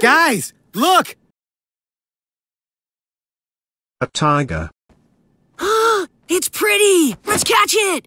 Guys, look! A tiger. it's pretty! Let's catch it!